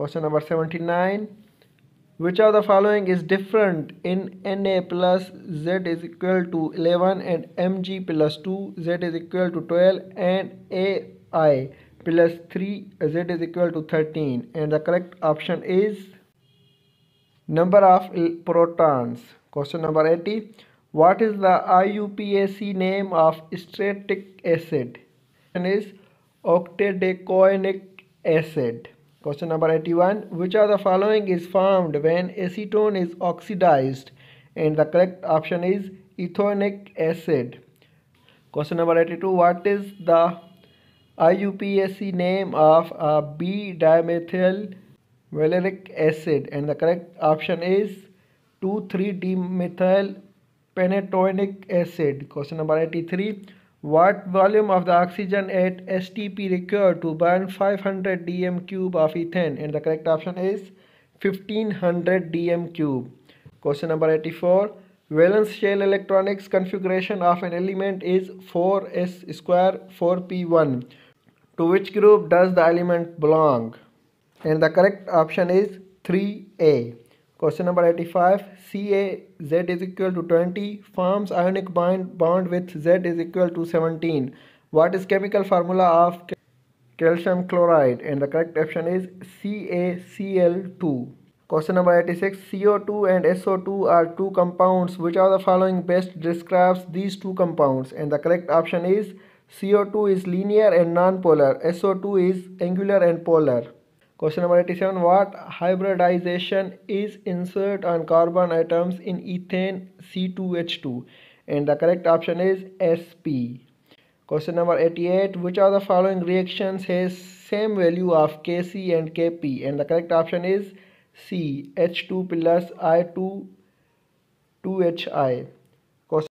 Question number 79. Which of the following is different in Na plus Z is equal to 11 and Mg plus 2 Z is equal to 12 and Ai plus 3 Z is equal to 13 and the correct option is number of protons. Question number 80. What is the IUPAC name of stearic acid? And is octadecoic acid. Question number 81. Which of the following is formed when acetone is oxidized? And the correct option is ethanoic acid. Question number 82. What is the IUPAC name of a B-dimethyl valeric acid? And the correct option is 2,3-dimethyl pentanoic acid. Question number 83. What volume of the oxygen at STP required to burn 500 dm cube of ethane? And the correct option is 1500 dm cube. Question number 84. Valence shell electronics configuration of an element is 4s square 4p1. To which group does the element belong? And the correct option is 3a. Question number 85. Ca Z is equal to 20 forms ionic bond, bond with Z is equal to 17. What is chemical formula of calcium chloride? And the correct option is CaCl2. Question number 86. CO2 and SO2 are two compounds. Which of the following best describes these two compounds? And the correct option is CO2 is linear and non-polar. SO2 is angular and polar. Question number 87. What hybridization is insert on carbon atoms in ethyne C2H2? And the correct option is SP. Question number 88. Which of the following reactions has same value of Kc and Kp? And the correct option is C. H2 plus I2 2HI.